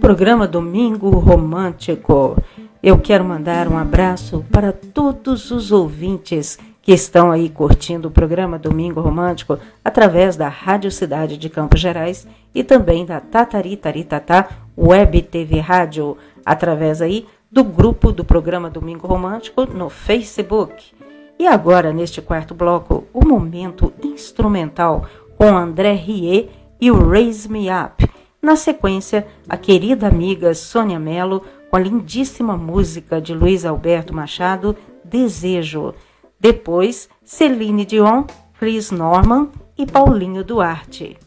Programa Domingo Romântico. Eu quero mandar um abraço para todos os ouvintes que estão aí curtindo o programa Domingo Romântico através da Rádio Cidade de Campos Gerais e também da Tatari Taritata Web TV Rádio, através aí do grupo do programa Domingo Romântico no Facebook. E agora, neste quarto bloco, o momento instrumental com André Rie e o Raise Me Up. Na sequência, a querida amiga Sônia Mello com a lindíssima música de Luiz Alberto Machado, Desejo. Depois, Celine Dion, Chris Norman e Paulinho Duarte.